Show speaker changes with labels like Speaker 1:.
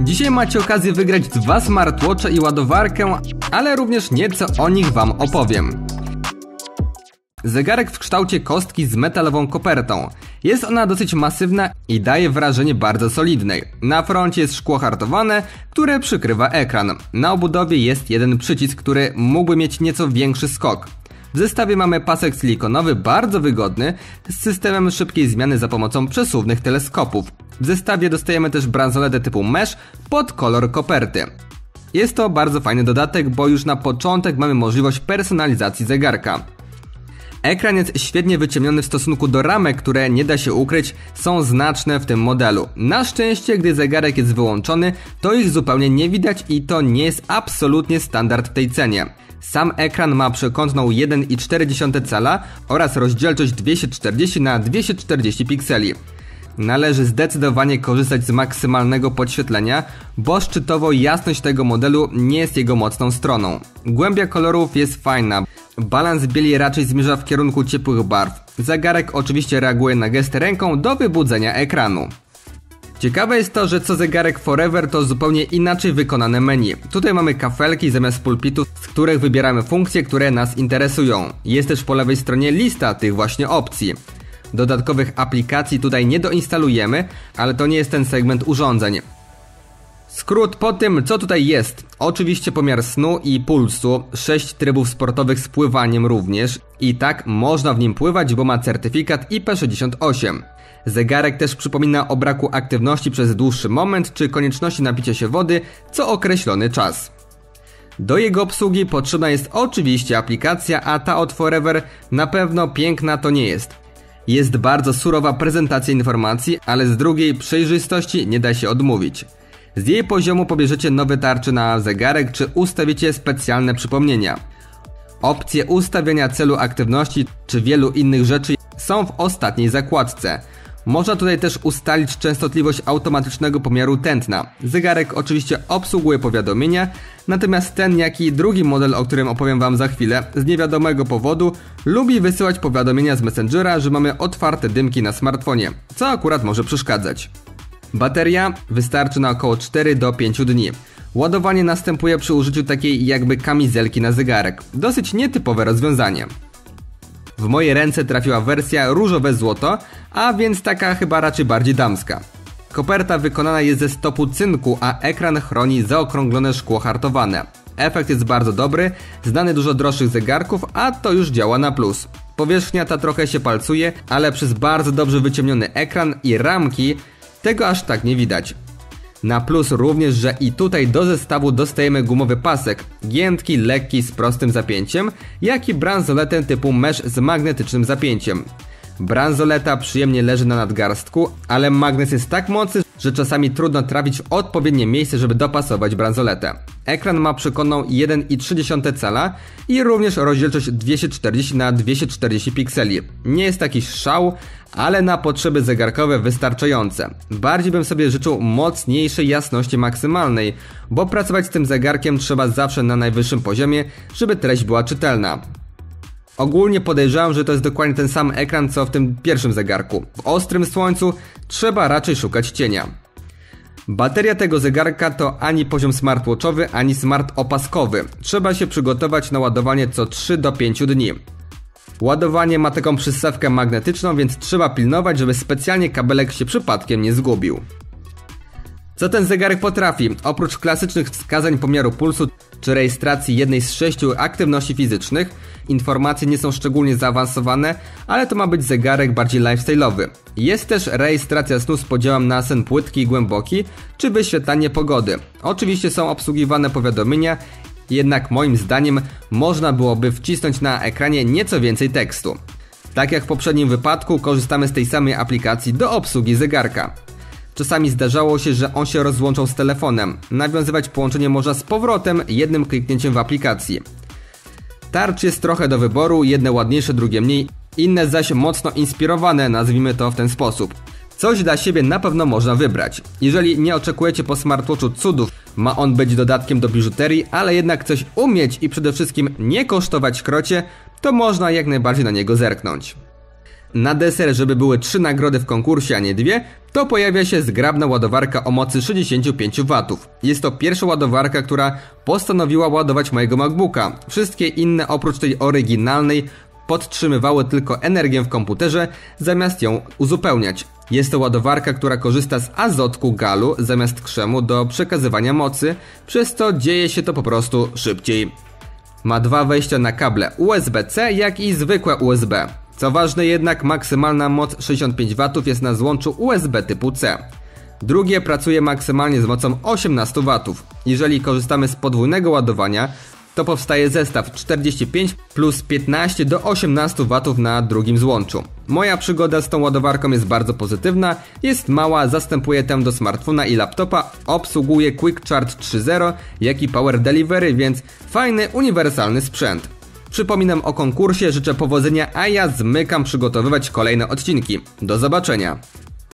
Speaker 1: Dzisiaj macie okazję wygrać dwa smartwatche i ładowarkę, ale również nieco o nich wam opowiem. Zegarek w kształcie kostki z metalową kopertą. Jest ona dosyć masywna i daje wrażenie bardzo solidnej. Na froncie jest szkło hartowane, które przykrywa ekran. Na obudowie jest jeden przycisk, który mógłby mieć nieco większy skok. W zestawie mamy pasek silikonowy bardzo wygodny z systemem szybkiej zmiany za pomocą przesuwnych teleskopów. W zestawie dostajemy też bransoletę typu mesh pod kolor koperty. Jest to bardzo fajny dodatek, bo już na początek mamy możliwość personalizacji zegarka. Ekran jest świetnie wyciemniony w stosunku do ramek, które nie da się ukryć, są znaczne w tym modelu. Na szczęście, gdy zegarek jest wyłączony, to ich zupełnie nie widać i to nie jest absolutnie standard w tej cenie. Sam ekran ma przekątną 1,4 cala oraz rozdzielczość 240 na 240 pikseli. Należy zdecydowanie korzystać z maksymalnego podświetlenia, bo szczytowo jasność tego modelu nie jest jego mocną stroną. Głębia kolorów jest fajna, balans bieli raczej zmierza w kierunku ciepłych barw. Zegarek oczywiście reaguje na gesty ręką do wybudzenia ekranu. Ciekawe jest to, że co zegarek Forever to zupełnie inaczej wykonane menu. Tutaj mamy kafelki zamiast pulpitu, z których wybieramy funkcje, które nas interesują. Jest też po lewej stronie lista tych właśnie opcji. Dodatkowych aplikacji tutaj nie doinstalujemy, ale to nie jest ten segment urządzeń. Skrót po tym, co tutaj jest. Oczywiście pomiar snu i pulsu, 6 trybów sportowych z pływaniem również. I tak można w nim pływać, bo ma certyfikat IP68. Zegarek też przypomina o braku aktywności przez dłuższy moment, czy konieczności napicia się wody co określony czas. Do jego obsługi potrzebna jest oczywiście aplikacja, a ta od Forever na pewno piękna to nie jest. Jest bardzo surowa prezentacja informacji, ale z drugiej przejrzystości nie da się odmówić. Z jej poziomu pobierzecie nowe tarcze na zegarek czy ustawicie specjalne przypomnienia. Opcje ustawienia celu aktywności czy wielu innych rzeczy są w ostatniej zakładce. Można tutaj też ustalić częstotliwość automatycznego pomiaru tętna. Zegarek oczywiście obsługuje powiadomienia, natomiast ten jak i drugi model, o którym opowiem wam za chwilę, z niewiadomego powodu lubi wysyłać powiadomienia z Messengera, że mamy otwarte dymki na smartfonie, co akurat może przeszkadzać. Bateria wystarczy na około 4 do 5 dni. Ładowanie następuje przy użyciu takiej jakby kamizelki na zegarek. Dosyć nietypowe rozwiązanie. W moje ręce trafiła wersja różowe złoto, a więc taka chyba raczej bardziej damska. Koperta wykonana jest ze stopu cynku, a ekran chroni zaokrąglone szkło hartowane. Efekt jest bardzo dobry, znany dużo droższych zegarków, a to już działa na plus. Powierzchnia ta trochę się palcuje, ale przez bardzo dobrze wyciemniony ekran i ramki tego aż tak nie widać. Na plus również, że i tutaj do zestawu dostajemy gumowy pasek, giętki, lekki z prostym zapięciem, jak i bransoletę typu mesh z magnetycznym zapięciem. Bransoleta przyjemnie leży na nadgarstku, ale magnes jest tak mocny, że czasami trudno trafić w odpowiednie miejsce, żeby dopasować bransoletę. Ekran ma przekątną 1,3 cala i również rozdzielczość 240 na 240 pikseli. Nie jest taki szał, ale na potrzeby zegarkowe wystarczające. Bardziej bym sobie życzył mocniejszej jasności maksymalnej, bo pracować z tym zegarkiem trzeba zawsze na najwyższym poziomie, żeby treść była czytelna. Ogólnie podejrzewam, że to jest dokładnie ten sam ekran co w tym pierwszym zegarku. W ostrym słońcu trzeba raczej szukać cienia. Bateria tego zegarka to ani poziom smartwatchowy, ani smart opaskowy. Trzeba się przygotować na ładowanie co 3 do 5 dni. Ładowanie ma taką przystawkę magnetyczną, więc trzeba pilnować, żeby specjalnie kabelek się przypadkiem nie zgubił. Co ten zegarek potrafi? Oprócz klasycznych wskazań pomiaru pulsu czy rejestracji jednej z sześciu aktywności fizycznych, informacje nie są szczególnie zaawansowane, ale to ma być zegarek bardziej lifestyle'owy. Jest też rejestracja snu z podziałem na sen płytki i głęboki, czy wyświetlanie pogody. Oczywiście są obsługiwane powiadomienia, jednak moim zdaniem można byłoby wcisnąć na ekranie nieco więcej tekstu. Tak jak w poprzednim wypadku korzystamy z tej samej aplikacji do obsługi zegarka. Czasami zdarzało się, że on się rozłączał z telefonem. Nawiązywać połączenie można z powrotem jednym kliknięciem w aplikacji. Tarcz jest trochę do wyboru, jedne ładniejsze, drugie mniej, inne zaś mocno inspirowane, nazwijmy to w ten sposób. Coś dla siebie na pewno można wybrać. Jeżeli nie oczekujecie po smartwatchu cudów, ma on być dodatkiem do biżuterii, ale jednak coś umieć i przede wszystkim nie kosztować krocie, to można jak najbardziej na niego zerknąć. Na deser, żeby były trzy nagrody w konkursie, a nie dwie, to pojawia się zgrabna ładowarka o mocy 65 W. Jest to pierwsza ładowarka, która postanowiła ładować mojego MacBooka. Wszystkie inne oprócz tej oryginalnej podtrzymywały tylko energię w komputerze, zamiast ją uzupełniać. Jest to ładowarka, która korzysta z azotku galu zamiast krzemu do przekazywania mocy, przez co dzieje się to po prostu szybciej. Ma dwa wejścia na kable USB-C, jak i zwykłe USB. Co ważne jednak, maksymalna moc 65 W jest na złączu USB typu C. Drugie pracuje maksymalnie z mocą 18 W. Jeżeli korzystamy z podwójnego ładowania, to powstaje zestaw 45 plus 15 do 18 W na drugim złączu. Moja przygoda z tą ładowarką jest bardzo pozytywna, jest mała, zastępuje tę do smartfona i laptopa, obsługuje Quick Charge 3.0, jak i Power Delivery, więc fajny, uniwersalny sprzęt. Przypominam o konkursie, życzę powodzenia, a ja zmykam przygotowywać kolejne odcinki. Do zobaczenia!